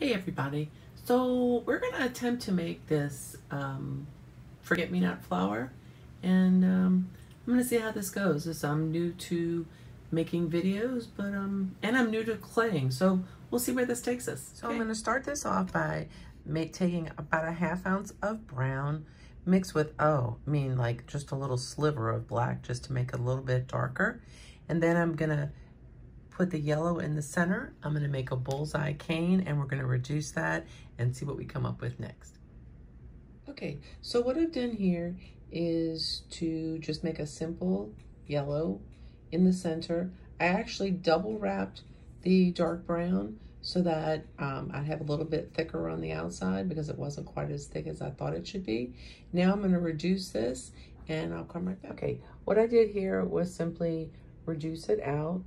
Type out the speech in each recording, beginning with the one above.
Hey everybody. So we're going to attempt to make this um, forget-me-not flower and um, I'm going to see how this goes. As I'm new to making videos but um, and I'm new to claying so we'll see where this takes us. So okay. I'm going to start this off by make, taking about a half ounce of brown mixed with, oh, I mean like just a little sliver of black just to make it a little bit darker. And then I'm going to put the yellow in the center. I'm gonna make a bullseye cane and we're gonna reduce that and see what we come up with next. Okay, so what I've done here is to just make a simple yellow in the center. I actually double wrapped the dark brown so that um, I have a little bit thicker on the outside because it wasn't quite as thick as I thought it should be. Now I'm gonna reduce this and I'll come right back. Okay, what I did here was simply reduce it out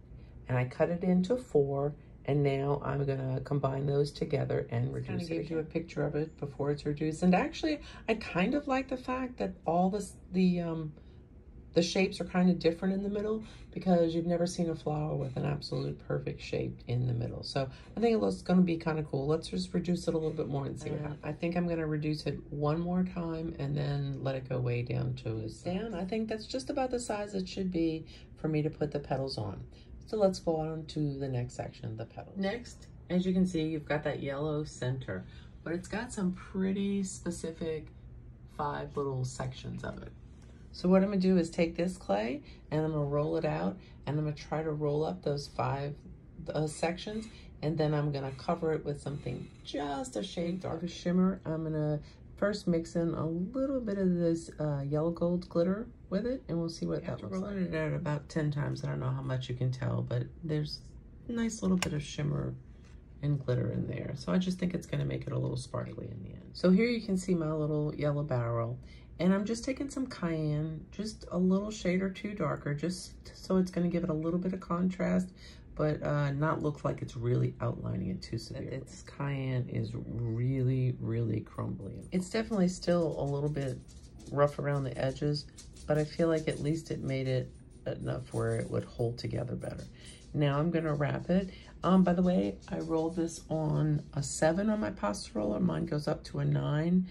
and I cut it into four and now I'm gonna combine those together and reduce kind of gives you a picture of it before it's reduced. And actually, I kind of like the fact that all this, the um, the shapes are kind of different in the middle because you've never seen a flower with an absolute perfect shape in the middle. So I think it looks going to be kind of cool. Let's just reduce it a little bit more and see what happens. I think I'm going to reduce it one more time and then let it go way down to its down. I think that's just about the size it should be for me to put the petals on. So let's go on to the next section, the petals. Next, as you can see, you've got that yellow center, but it's got some pretty specific five little sections of it. So what I'm gonna do is take this clay and I'm gonna roll it out and I'm gonna try to roll up those five uh, sections and then I'm gonna cover it with something just a shade darker shimmer. I'm gonna First mix in a little bit of this uh, yellow gold glitter with it and we'll see what that looks like. it out about 10 times. I don't know how much you can tell, but there's a nice little bit of shimmer and glitter in there. So I just think it's gonna make it a little sparkly in the end. So here you can see my little yellow barrel and I'm just taking some cayenne, just a little shade or two darker, just so it's gonna give it a little bit of contrast but uh, not look like it's really outlining it too severely. This cayenne is really, really crumbly. It's definitely still a little bit rough around the edges, but I feel like at least it made it enough where it would hold together better. Now I'm gonna wrap it. Um, by the way, I rolled this on a seven on my pasta roller. Mine goes up to a nine.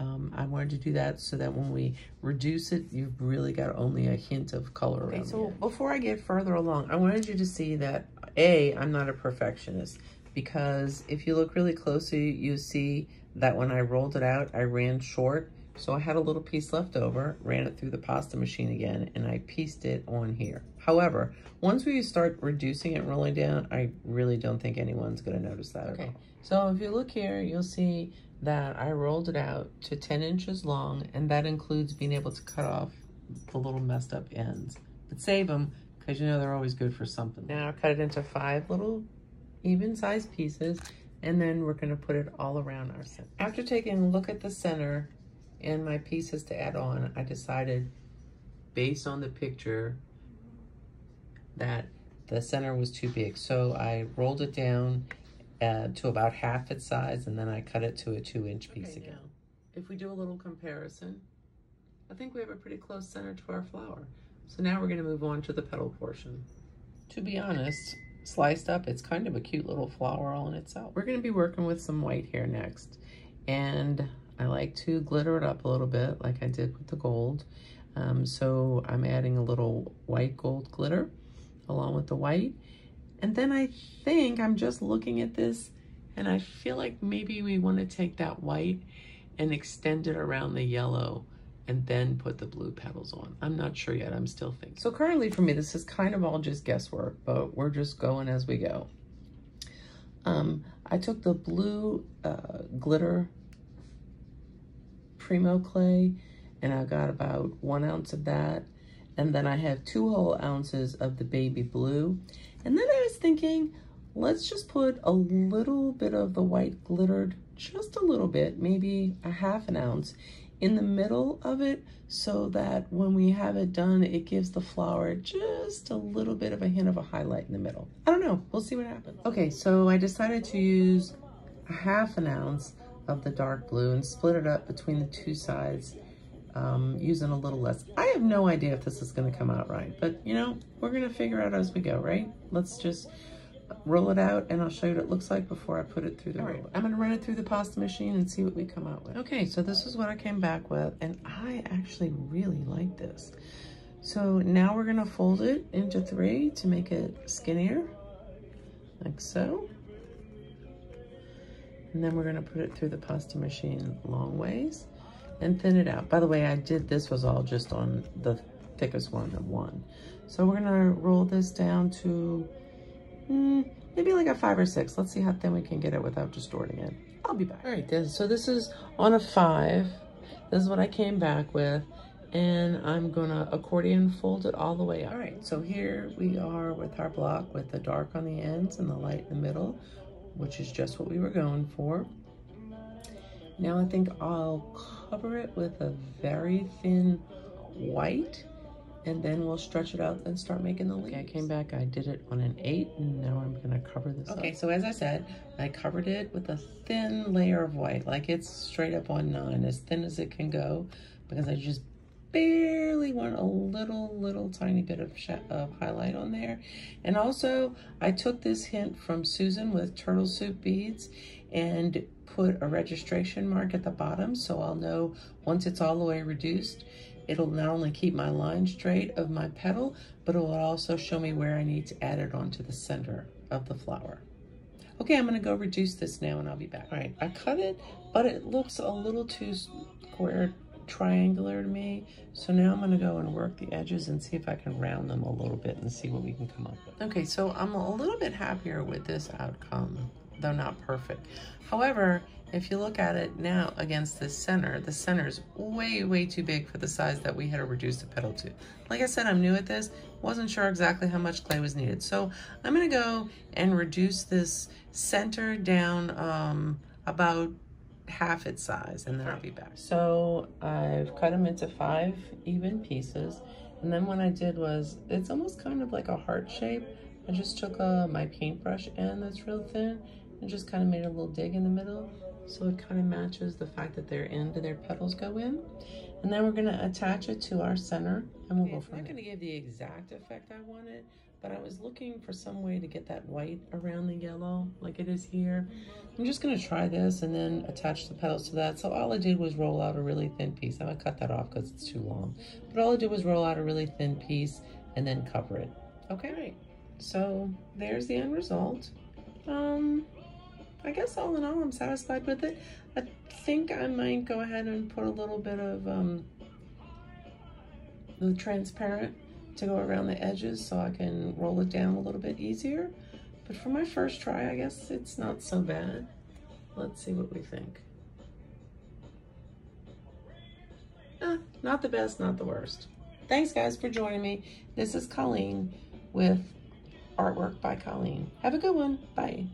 Um, I wanted to do that so that when we reduce it, you've really got only a hint of color okay, so before I get further along, I wanted you to see that, A, I'm not a perfectionist because if you look really closely, you see that when I rolled it out, I ran short. So I had a little piece left over, ran it through the pasta machine again, and I pieced it on here. However, once we start reducing it and rolling down, I really don't think anyone's gonna notice that okay. So if you look here, you'll see that I rolled it out to 10 inches long, and that includes being able to cut off the little messed up ends. But save them, because you know they're always good for something. Now cut it into five little even-sized pieces, and then we're gonna put it all around our center. After taking a look at the center and my pieces to add on, I decided, based on the picture, that the center was too big. So I rolled it down uh, to about half its size, and then I cut it to a two inch piece okay, again. Now, if we do a little comparison, I think we have a pretty close center to our flower. So now we're gonna move on to the petal portion. To be honest, sliced up, it's kind of a cute little flower all in itself. We're gonna be working with some white here next. And I like to glitter it up a little bit like I did with the gold. Um, so I'm adding a little white gold glitter along with the white. And then I think I'm just looking at this and I feel like maybe we want to take that white and extend it around the yellow and then put the blue petals on. I'm not sure yet. I'm still thinking. So currently for me, this is kind of all just guesswork, but we're just going as we go. Um, I took the blue uh, glitter Premo clay and I got about one ounce of that. And then I have two whole ounces of the baby blue. And then I was thinking, let's just put a little bit of the white glittered, just a little bit, maybe a half an ounce in the middle of it so that when we have it done, it gives the flower just a little bit of a hint of a highlight in the middle. I don't know, we'll see what happens. Okay, so I decided to use a half an ounce of the dark blue and split it up between the two sides um, using a little less. I have no idea if this is gonna come out right, but you know, we're gonna figure out as we go, right? Let's just roll it out and I'll show you what it looks like before I put it through the roller. I'm gonna run it through the pasta machine and see what we come out with. Okay, so this is what I came back with and I actually really like this. So now we're gonna fold it into three to make it skinnier, like so. And then we're gonna put it through the pasta machine long ways and thin it out. By the way, I did, this was all just on the thickest one of one. So we're gonna roll this down to mm, maybe like a five or six. Let's see how thin we can get it without distorting it. I'll be back. All right, so this is on a five. This is what I came back with. And I'm gonna accordion fold it all the way up. All right, so here we are with our block with the dark on the ends and the light in the middle, which is just what we were going for. Now I think I'll cover it with a very thin white and then we'll stretch it out and start making the leaves. Okay, I came back, I did it on an eight, and now I'm gonna cover this Okay, up. so as I said, I covered it with a thin layer of white, like it's straight up on nine, as thin as it can go, because I just barely want a little, little tiny bit of, of highlight on there. And also, I took this hint from Susan with Turtle Soup Beads and put a registration mark at the bottom so I'll know once it's all the way reduced It'll not only keep my line straight of my petal, but it will also show me where I need to add it onto the center of the flower. Okay, I'm gonna go reduce this now and I'll be back. All right, I cut it, but it looks a little too square, triangular to me. So now I'm gonna go and work the edges and see if I can round them a little bit and see what we can come up with. Okay, so I'm a little bit happier with this outcome, though not perfect. However, if you look at it now against the center, the center is way, way too big for the size that we had to reduce the petal to. Like I said, I'm new at this, wasn't sure exactly how much clay was needed. So I'm gonna go and reduce this center down um, about half its size and then I'll be back. So I've cut them into five even pieces. And then what I did was, it's almost kind of like a heart shape. I just took uh, my paintbrush end that's real thin and just kind of made a little dig in the middle so it kind of matches the fact that their end of their petals go in. And then we're gonna attach it to our center and we'll okay, go from there. I'm not gonna give the exact effect I wanted, but I was looking for some way to get that white around the yellow like it is here. I'm just gonna try this and then attach the petals to that. So all I did was roll out a really thin piece. I'm gonna cut that off because it's too long. But all I did was roll out a really thin piece and then cover it. Okay, so there's the end result. Um, I guess all in all, I'm satisfied with it. I think I might go ahead and put a little bit of um, the transparent to go around the edges so I can roll it down a little bit easier. But for my first try, I guess it's not so bad. Let's see what we think. Eh, not the best, not the worst. Thanks guys for joining me. This is Colleen with Artwork by Colleen. Have a good one. Bye.